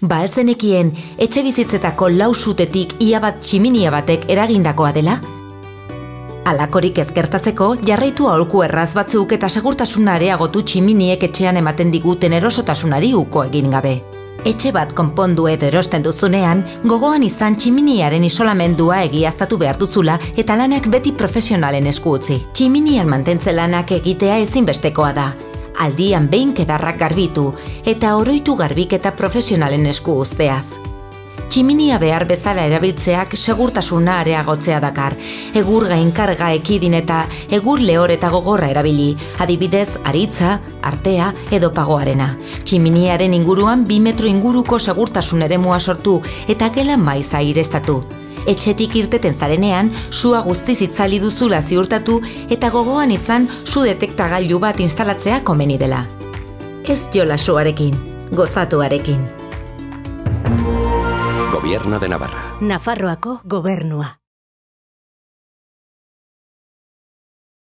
Ba alzenekien, etxe bizitzetako lausutetik ia bat tximinia batek eragindakoa dela? Alakorik ezkertatzeko, jarraitu aholku erraz batzuk eta segurtasuna areagotu tximiniek etxean ematen diguten erosotasunari uko egin gabe. Etxe bat konpondu edo erosten duzunean, gogoan izan tximiniaren isolamendua egiaztatu behar duzula eta lanak beti profesionalen esku utzi. Tximinian mantentze lanak egitea ezinbestekoa da. Aldian behin kedarrak garbitu eta oroitu garbiketa profesionalen esku uzteaz. Tximinia behar bezala erabiltzeak segurtasuna areagotzea dakar. Egur gainkarga ekidin eta egur lehor eta gogorra erabili, adibidez aritza, artea edo pagoarena. Tximiniaren inguruan bi metro inguruko segurtasun eremua sortu eta gela maiza ireztatu. Etxetik irteten zarenean, sua guztiz itzali duzula ziurtatu eta gogoan izan su detektagailu bat instalatzea komeni dela. Ez jola suarekin, gozatuarekin. Gobierno de Navarra. Nafarroako gobernua.